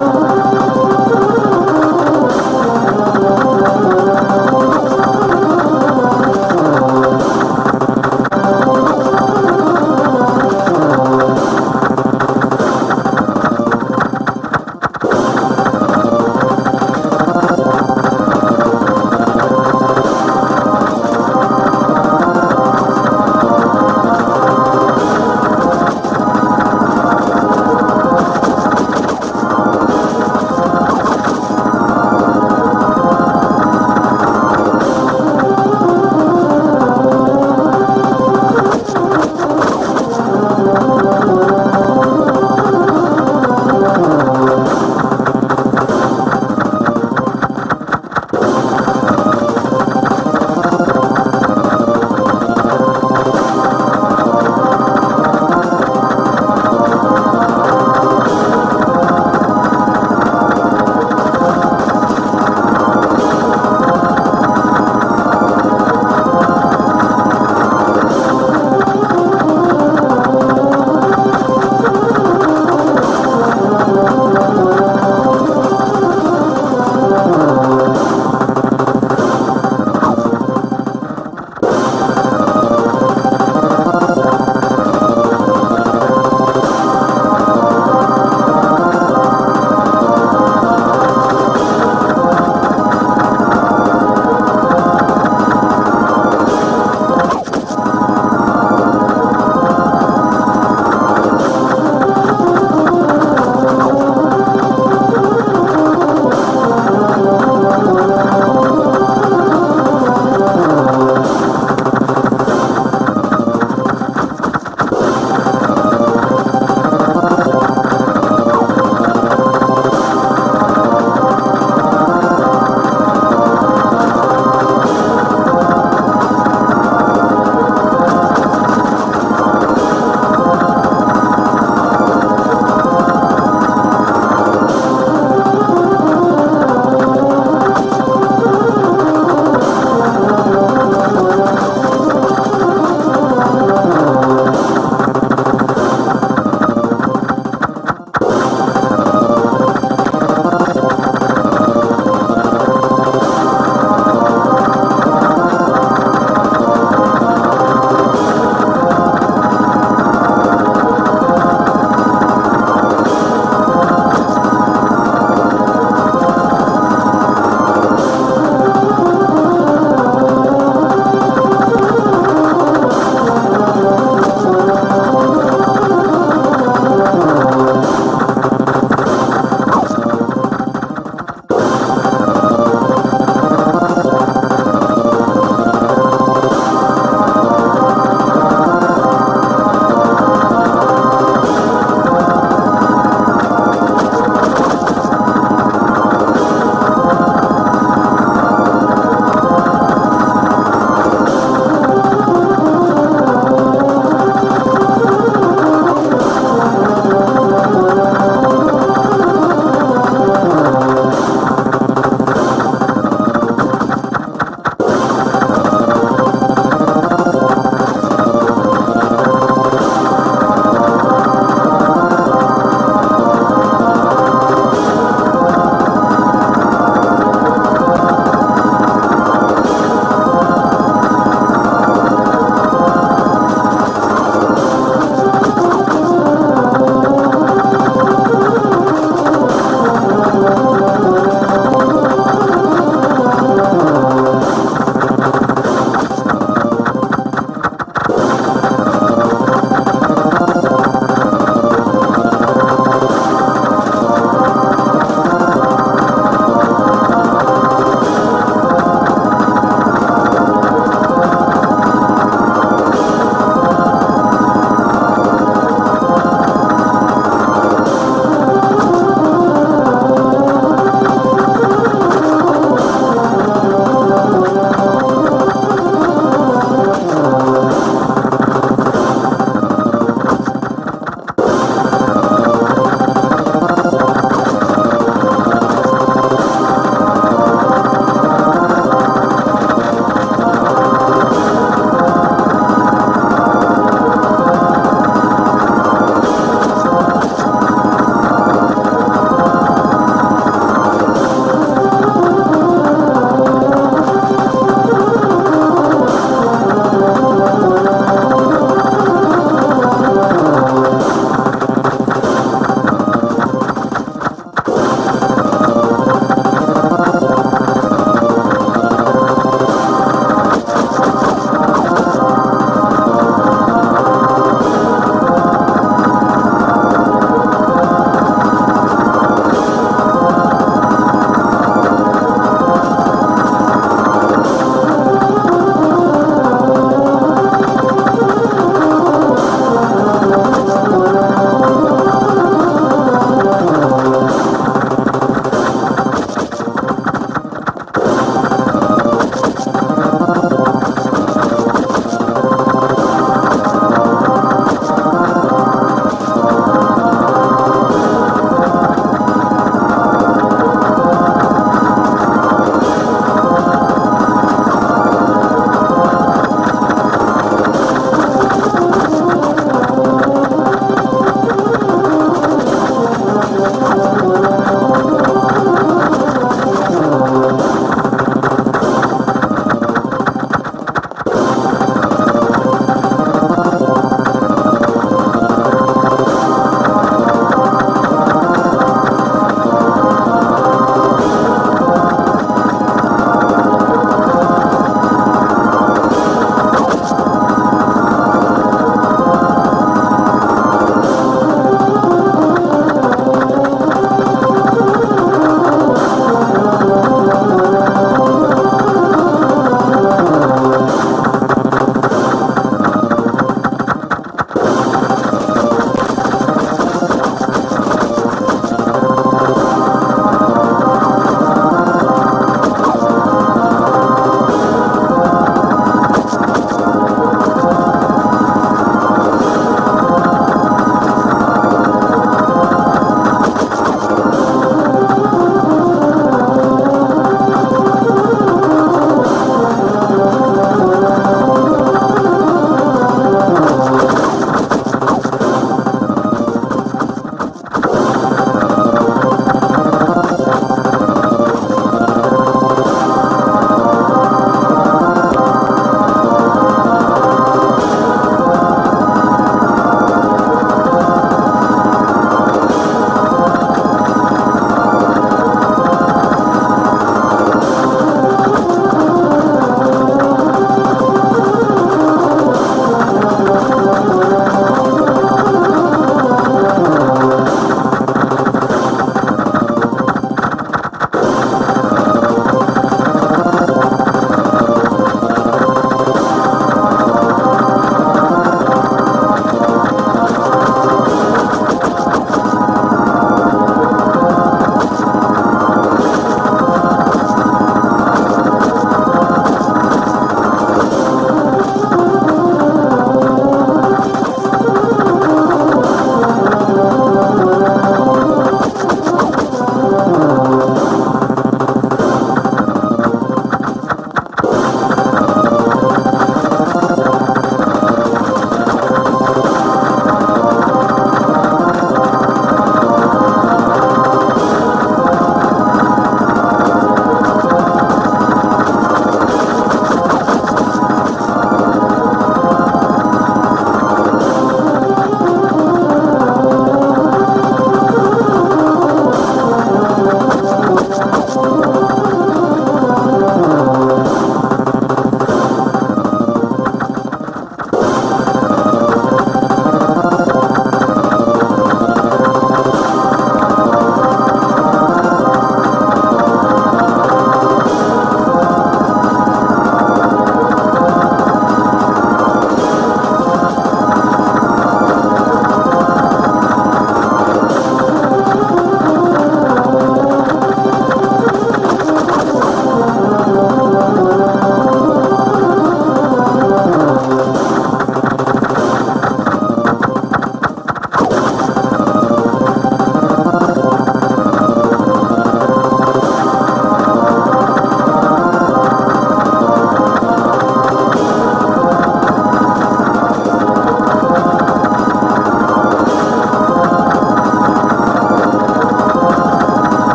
Oh.